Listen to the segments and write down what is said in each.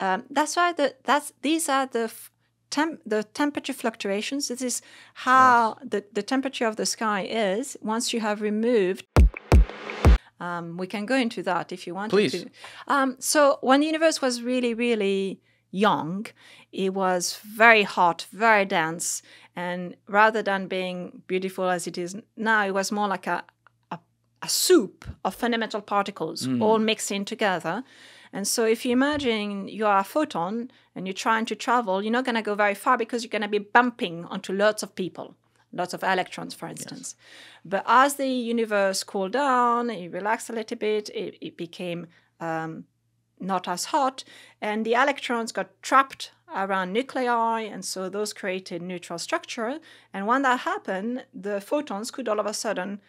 Um, that's why the that's these are the f- temp, the temperature fluctuations. This is how the, the temperature of the sky is once you have removed. Um, we can go into that if you want Please. to. Um, so when the universe was really, really young, it was very hot, very dense, and rather than being beautiful as it is now, it was more like a a, soup of fundamental particles all mixed in together. And so, if you imagine you are a photon and you're trying to travel, you're not going to go very far because you're going to be bumping onto lots of people, lots of electrons, for instance. But as the universe cooled down, it relaxed a little bit, it, it became um, not as hot, and the electrons got trapped around nuclei, and so those created neutral structure. And when that happened, the photons could all of a sudden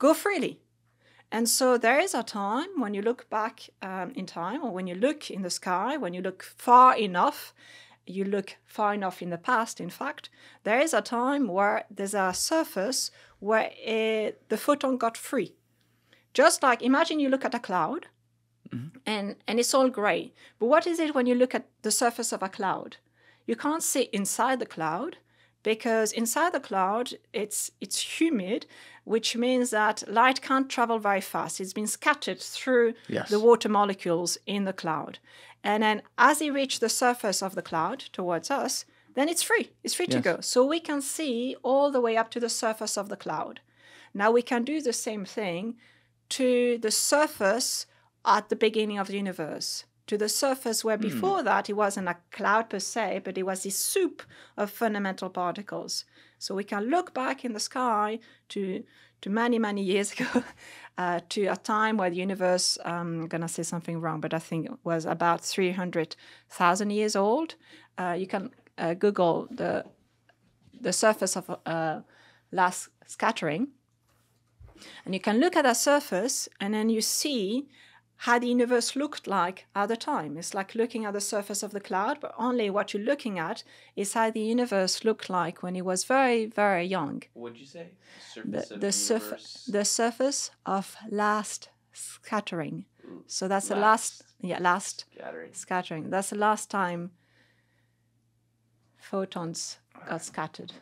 go freely. And so there is a time when you look back um, in time, or when you look in the sky, when you look far enough, you look far enough in the past, in fact, there is a time where there's a surface where it, the photon got free. Just like imagine you look at a cloud and, and it's all gray. But what is it when you look at the surface of a cloud? You can't see inside the cloud because inside the cloud it's it's humid, which means that light can't travel very fast. It's been scattered through Yes. the water molecules in the cloud. And then as it reaches the surface of the cloud towards us, then it's free. It's free to go. So we can see all the way up to the surface of the cloud. Now we can do the same thing to the surface at the beginning of the universe, to the surface where before that it wasn't a cloud per se, but it was this soup of fundamental particles. So we can look back in the sky to to many many years ago, uh, to a time where the universe. Um, I'm gonna say something wrong, but I think it was about three hundred thousand years old. Uh, you can uh, Google the the surface of uh, last scattering, and you can look at that surface, and then you see how the universe looked like at the time. It's like looking at the surface of the cloud, but only what you're looking at is how the universe looked like when it was very, very young. What'd you say? The, Surface of the, surf- universe. the surface of last scattering. Ooh, So that's the last, yeah, last scattering. scattering. That's the last time photons got scattered.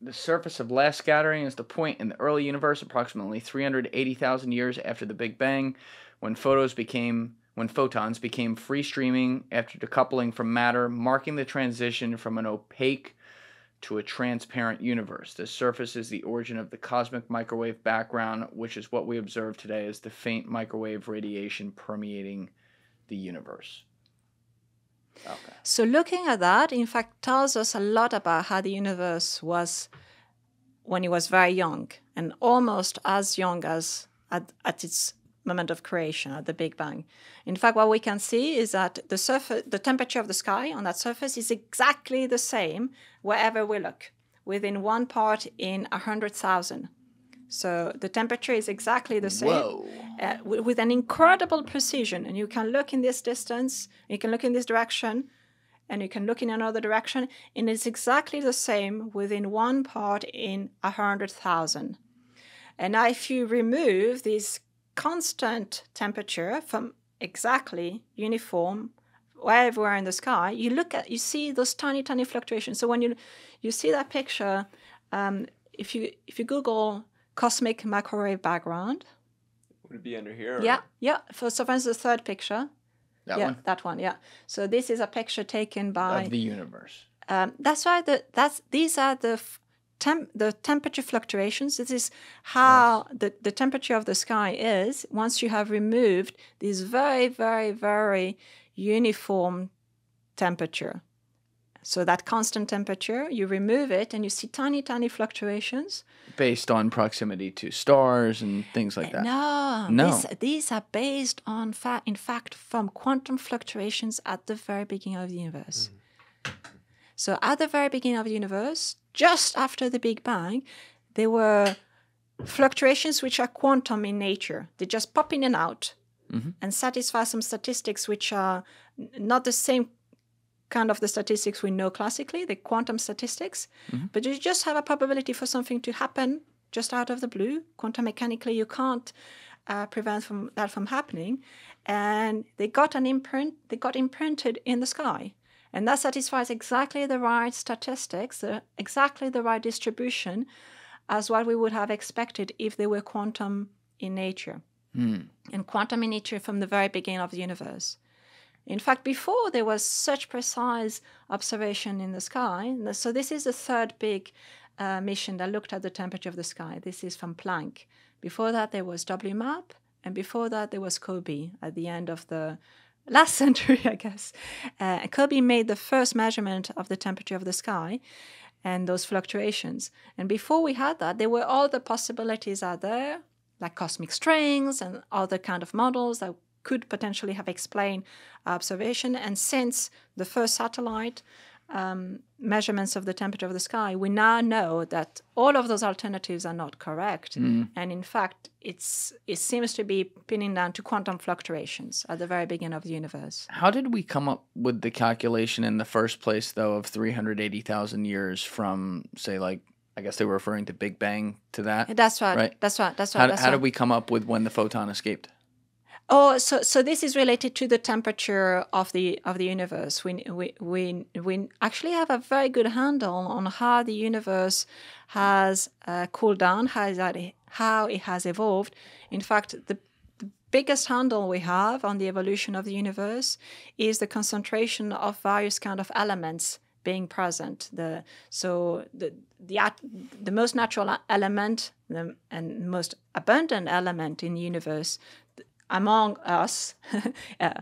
The surface of last scattering is the point in the early universe, approximately 380,000 years after the Big Bang, when photos became when photons became free streaming after decoupling from matter, marking the transition from an opaque to a transparent universe. This surface is the origin of the cosmic microwave background, which is what we observe today as the faint microwave radiation permeating the universe. Okay. So looking at that, in fact, tells us a lot about how the universe was when it was very young and almost as young as at, at its moment of creation, at the Big Bang. In fact, what we can see is that the surface, the temperature of the sky on that surface is exactly the same wherever we look, within one part in a hundred thousand. So the temperature is exactly the same uh, with, with an incredible precision. And you can look in this distance, you can look in this direction, and you can look in another direction, and it's exactly the same within one part in a hundred thousand. And now, if you remove this constant temperature from exactly uniform wherever we're in the sky, you look at you see those tiny, tiny fluctuations. So when you you see that picture, um, if you if you Google cosmic microwave background, Would it be under here? or- yeah, yeah. For so for instance, the third picture. That yeah, one that one. Yeah. So this is a picture taken by. of the universe. um, that's why the that's these are the f- temp the temperature fluctuations. This is how the the temperature of the sky is once you have removed this very very very uniform temperature. So that constant temperature, you remove it, and you see tiny tiny fluctuations. based on proximity to stars and things like that. No, No. This, these are based on, fa- in fact, from quantum fluctuations at the very beginning of the universe. Mm. So, at the very beginning of the universe, just after the Big Bang, there were fluctuations which are quantum in nature. They just pop in and out Mhm. and satisfy some statistics which are not the same kind of the statistics we know classically, the quantum statistics, but you just have a probability for something to happen just out of the blue. Quantum mechanically, you can't uh, prevent from that from happening, and they got an imprint. They got imprinted in the sky, and that satisfies exactly the right statistics, uh, exactly the right distribution, as what we would have expected if they were quantum in nature, and quantum in nature from the very beginning of the universe. In fact, before there was such precise observation in the sky, so this is the third big uh, mission that looked at the temperature of the sky. This is from Planck. Before that, there was WMAP, and before that, there was COBE at the end of the last century, I guess. Uh, COBE made the first measurement of the temperature of the sky and those fluctuations. And before we had that, there were all the possibilities out there, like cosmic strings and other kind of models that could potentially have explained observation. And since the first satellite um, measurements of the temperature of the sky, we now know that all of those alternatives are not correct. And in fact, it's it seems to be pinning down to quantum fluctuations at the very beginning of the universe. How did we come up with the calculation in the first place, though, of 380,000 years from, say, like, I guess they were referring to Big Bang to that? That's right. Right. That's right. That's right. How, that's how right. did we come up with when the photon escaped? Oh, so so this is related to the temperature of the of the universe. We we we we actually have a very good handle on how the universe has uh, cooled down, how that how it has evolved. In fact, the biggest handle we have on the evolution of the universe is the concentration of various kind of elements being present. The so the the the most natural element the, and most abundant element in the universe among us, uh,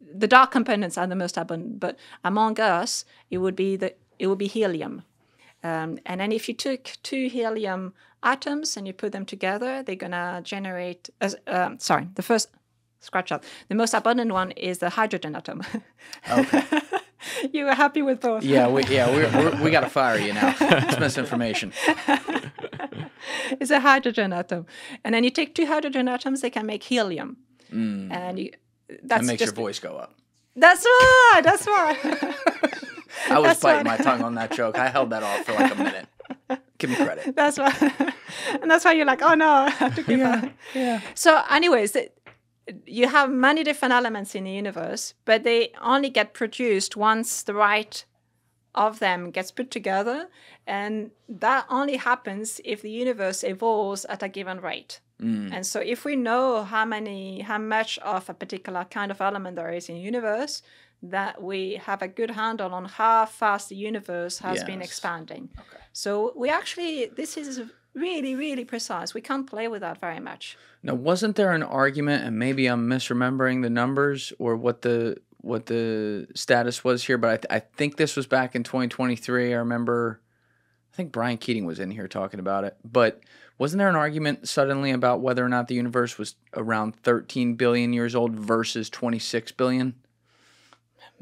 the dark components are the most abundant, but among us, it would be the it would be helium. Um, and then if you took two helium atoms and you put them together, they're gonna generate. Uh, um, sorry, the first scratch that. The most abundant one is the hydrogen atom. Okay. you were happy with both. Yeah, we, yeah, we're, we're, we got to fire you now. It's misinformation. it's a hydrogen atom, and then you take two hydrogen atoms, they can make helium, mm. and you, that's That makes just your voice go up. That's why. That's why. I was That's biting what- my tongue on that joke. I held that off for like a minute. Give me credit. that's why. and that's why you're like, oh no, I have to keep that. yeah. So, anyways, it, you have many different elements in the universe, but they only get produced once the right of them gets put together, and that only happens if the universe evolves at a given rate. Mm. And so, if we know how many, how much of a particular kind of element there is in the universe, that we have a good handle on how fast the universe has been Yes. expanding. So we actually, this is really, really precise. We can't play with that very much. Now, wasn't there an argument, and maybe I'm misremembering the numbers or what the what the status was here, but I, th- I think this was back in 2023. I remember, I think Brian Keating was in here talking about it. But wasn't there an argument suddenly about whether or not the universe was around 13 billion years old versus 26 billion?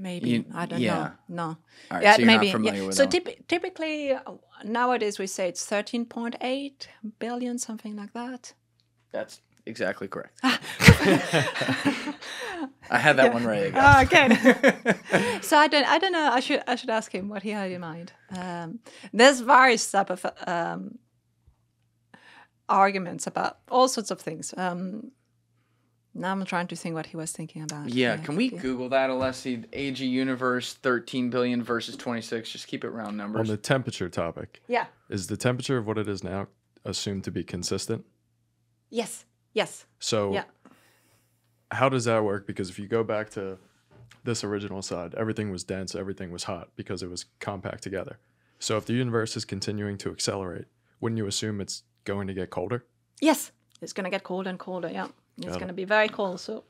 Maybe You- I don't yeah. know. No. All right, yeah, so maybe. yeah. So typ- typically uh, nowadays we say it's thirteen point eight billion, something like that. That's exactly correct. I had that one ready. to go. Oh, okay. so I don't, I don't know. I should, I should ask him what he had in mind. Um, there's various type of um, arguments about all sorts of things. Um, now I'm trying to think what he was thinking about. Yeah, can we yeah. Google that, Alessi? Age of universe, 13 billion versus 26. Just keep it round numbers. On the temperature topic, Yeah. is the temperature of what it is now assumed to be consistent? Yes. Yes. So Yeah. how does that work? Because if you go back to this original side, everything was dense, everything was hot because it was compact together. So if the universe is continuing to accelerate, wouldn't you assume it's going to get colder? Yes. It's gonna get colder and colder. Yeah. It's it. gonna be very cold. So.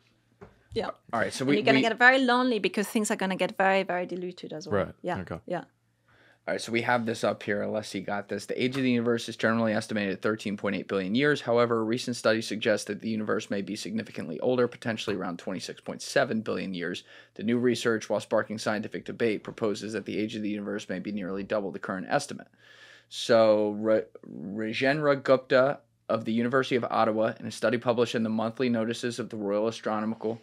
Yeah. All right, so And we, you're gonna we- get very lonely because things are gonna get very, very diluted as well. Right, Yeah. okay. Yeah. all right, so we have this up here. Alessi got this. The age of the universe is generally estimated at 13.8 billion years. However, recent studies suggest that the universe may be significantly older, potentially around 26.7 billion years. The new research, while sparking scientific debate, proposes that the age of the universe may be nearly double the current estimate. So, Ra- Rajendra Gupta of the University of Ottawa, in a study published in the monthly notices of the Royal Astronomical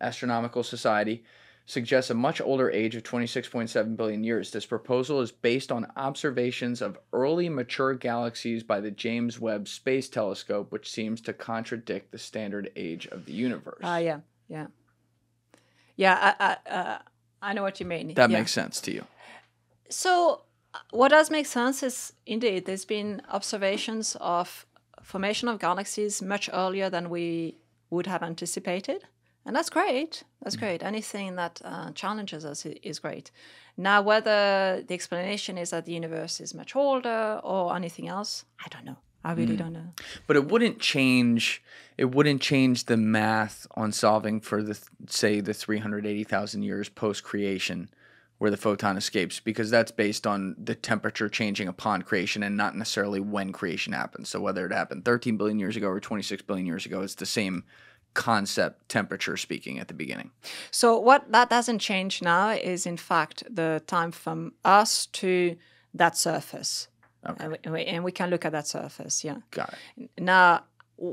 Astronomical Society, suggests a much older age of 26.7 billion years. This proposal is based on observations of early mature galaxies by the James Webb Space Telescope, which seems to contradict the standard age of the universe. Ah, yeah. Yeah. Yeah, I, I, uh, I know what you mean. That yeah. makes sense to you. So, uh, what does make sense is indeed there's been observations of formation of galaxies much earlier than we would have anticipated, and that's great. That's Mm. great. Anything that uh, challenges us is great. Now, whether the explanation is that the universe is much older or anything else, I don't know. I really Mm. don't know. But it wouldn't change. It wouldn't change the math on solving for the say the three hundred eighty thousand years post creation, where the photon escapes, because that's based on the temperature changing upon creation and not necessarily when creation happens. So whether it happened thirteen billion years ago or twenty six billion years ago, it's the same concept, temperature speaking at the beginning. So what that doesn't change now is in fact the time from us to that surface. Okay. And, we, and we- can look at that surface, yeah. Got it. Now,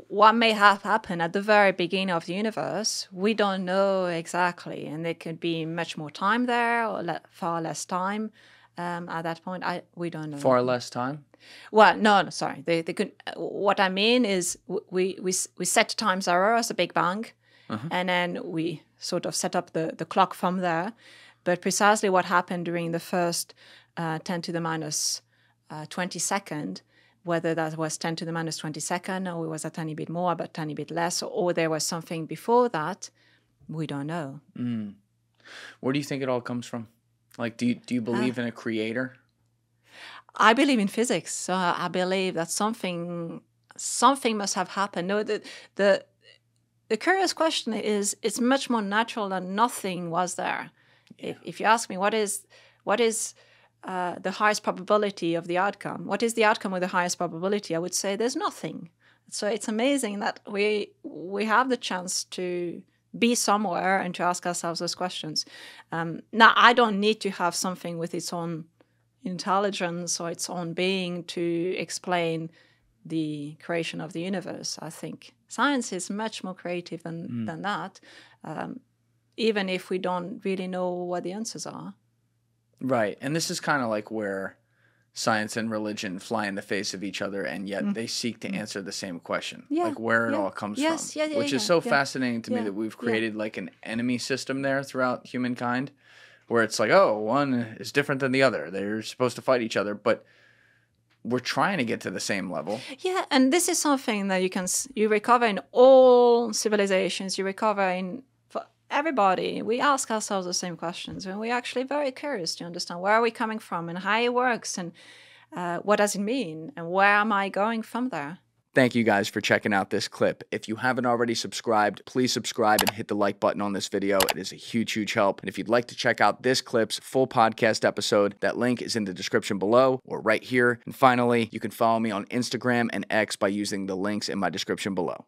what may have happened at the very beginning of the universe, we don't know exactly. And there could be much more time there or le- far less time um, at that point. I We don't know. Far less time. Well, no, no, sorry. They, they could. uh, What I mean is, we we we set time zero as a Big Bang, and then we sort of set up the the clock from there. But precisely what happened during the first uh, ten to the minus uh, twenty second, whether that was ten to the minus minus twenty second, or it was a tiny bit more, but tiny bit less, or there was something before that, we don't know. Mm. Where do you think it all comes from? Like, do you, do you uh, believe in a creator? I believe in physics, so I believe that something something must have happened. No, the the the curious question is it's much more natural than nothing was there. If, if you ask me what is what is uh, the highest probability of the outcome, what is the outcome with the highest probability? I would say there's nothing. So it's amazing that we we have the chance to be somewhere and to ask ourselves those questions. Um, now I don't need to have something with its own intelligence or its own being to explain the creation of the universe. I think science is much more creative than, than that, um, even if we don't really know what the answers are. Right. And this is kind of like where science and religion fly in the face of each other and yet they seek to answer the same question. Mm. Yeah, Like where it yeah. all comes Yes, from. yeah, yeah, which is so fascinating to me that we've created like an enemy system there throughout humankind where it's like, oh, one is different than the other. They're supposed to fight each other, but we're trying to get to the same level. Yeah, and this is something that you can you recover in all civilizations. You recover in everybody. We ask ourselves the same questions, and we're actually very curious to understand where are we coming from and how it works, and uh, what does it mean, and where am I going from there. Thank you guys for checking out this clip. If you haven't already subscribed, please subscribe and hit the like button on this video. It is a huge, huge help. And if you'd like to check out this clip's full podcast episode, that link is in the description below or right here. And finally, you can follow me on Instagram and X by using the links in my description below.